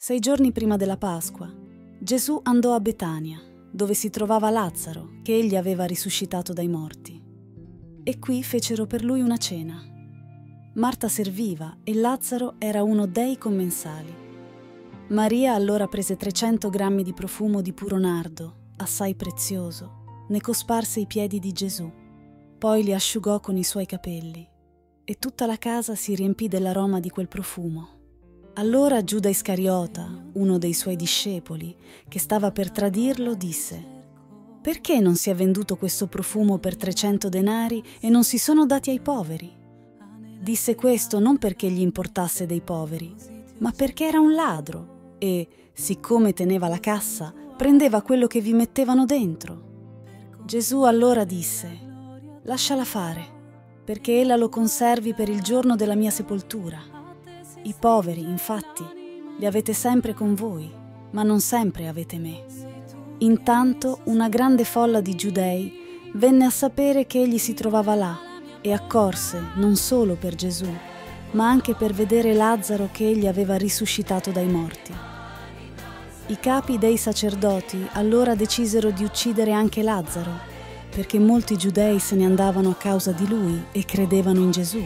Sei giorni prima della Pasqua, Gesù andò a Betania, dove si trovava Lazzaro, che egli aveva risuscitato dai morti. E qui fecero per lui una cena. Marta serviva e Lazzaro era uno dei commensali. Maria allora prese 300 grammi di profumo di puro nardo, assai prezioso, ne cosparse i piedi di Gesù, poi li asciugò con i suoi capelli, e tutta la casa si riempì dell'aroma di quel profumo. Allora Giuda Iscariota, uno dei suoi discepoli, che stava per tradirlo, disse, Perché non si è venduto questo profumo per 300 denari e non si sono dati ai poveri? Disse questo non perché gli importasse dei poveri, ma perché era un ladro e, siccome teneva la cassa, prendeva quello che vi mettevano dentro. Gesù allora disse, Lasciala fare, perché ella lo conservi per il giorno della mia sepoltura. I poveri, infatti, li avete sempre con voi, ma non sempre avete me. Intanto una grande folla di giudei venne a sapere che egli si trovava là e accorse non solo per Gesù, ma anche per vedere Lazzaro che egli aveva risuscitato dai morti. I capi dei sacerdoti allora decisero di uccidere anche Lazzaro, perché molti giudei se ne andavano a causa di lui e credevano in Gesù.